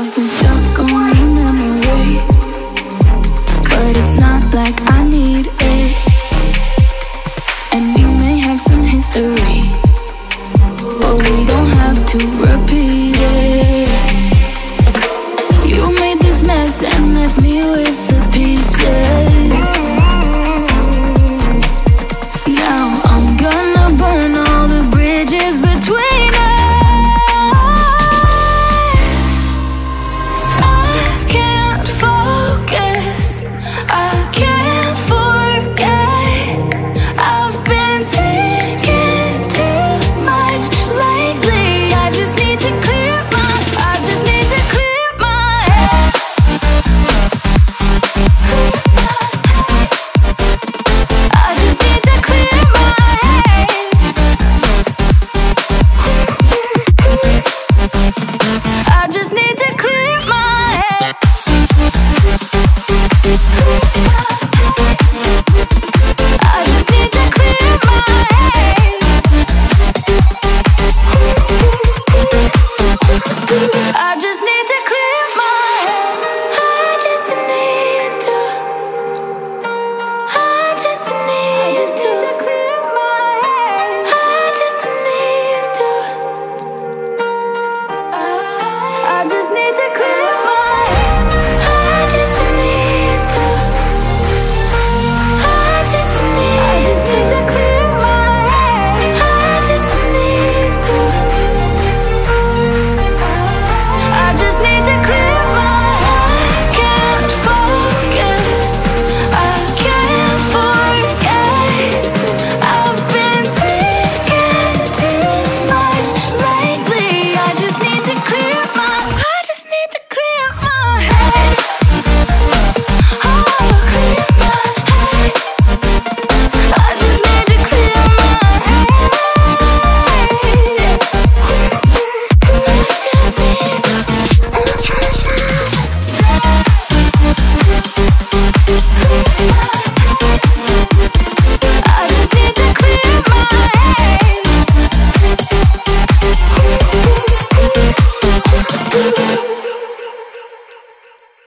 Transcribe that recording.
I've been stuck on your memory, but it's not like I need it. And we may have some history, but we don't have to repeat I just need to clear my head. Thank you.